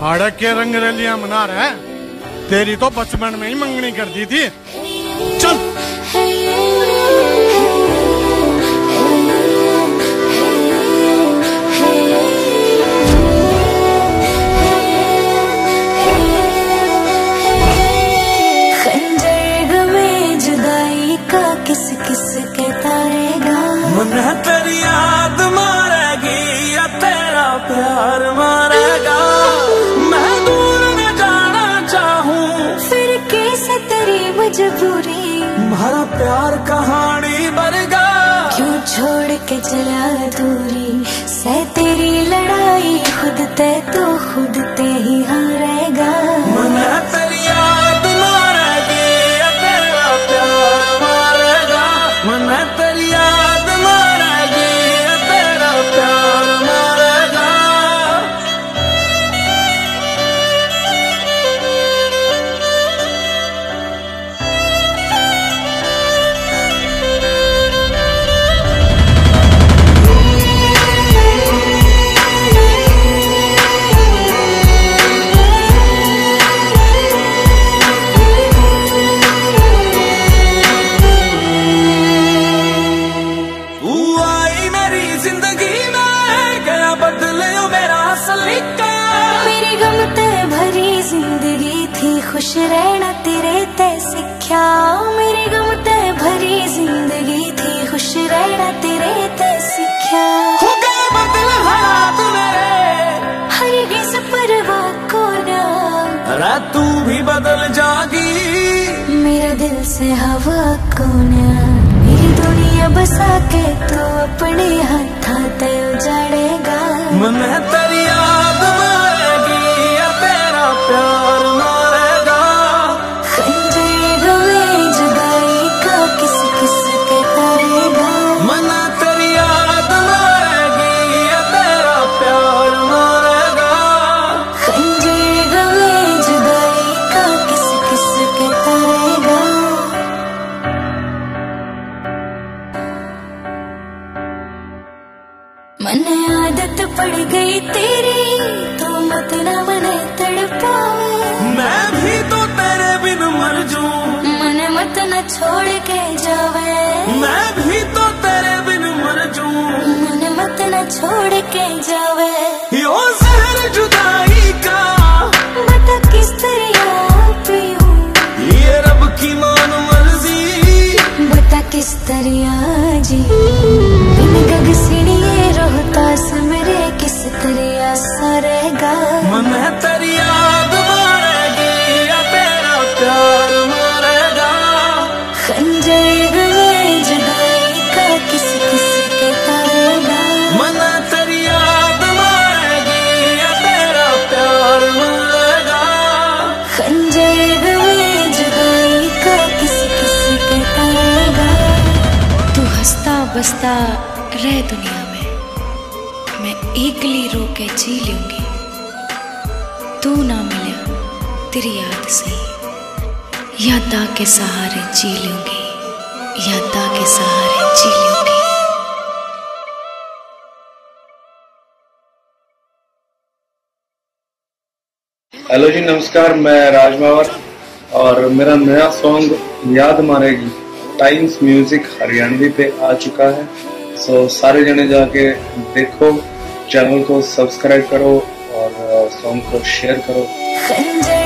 फाड़क के रंग रैलियाँ मना रहे तेरी तो बचपन में ही मंगनी कर दी थी। चल। मजबूरी। हमारा प्यार कहानी बन गया। क्यों छोड़ के चला दूरी? खुश रहना तेरे ते सिक्ख्या मेरी गम ते भरी ज़िंदगी थी। खुश रहना तेरे ते सिक्ख्या हो गए बदल हालात मेरे। हर किस परवाह को ना अरे तू भी बदल जागी। मेरा दिल से हवा को ना मेरी दुनिया बसा मन आदत पड़ गई तेरी तो मत ना मने तड़पावे मैं भी तो तेरे बिन मर जाऊँ। मन मत न छोड़ के जावे। मैं भी तो तेरे बिन मर जाऊँ। मन मत न छोड़ के जावे। यो जहर जुदाई का। बता किस तरह पीऊं ये रब की मान मर्ज़ी। बता किस तरह जी। तरह सरेगा मन तेरी याद मारेगी या तेरा प्यार मारेगा। खंजर में जुदाई का किस किस के तारेगा मन तेरी याद मारेगी या तेरा प्यार मारेगा। खंजर में जुदाई का किस किस के तारेगा तू हंसता बसता रह दुनिया। एकली रो के जी लूँगी। तू ना मिले, तेरी याद से यादा के सहारे जी लूँगी। यादा के सहारे जी लूँगी। हेलो जी, नमस्कार, मैं राज मावर और मेरा नया सॉन्ग याद मारेगी। टाइम्स म्यूज़िक हरियाणवी पे आ चुका है। सो सारे जने जाके देखो। चैनल को सब्सक्राइब करो और सॉन्ग को शेयर करो।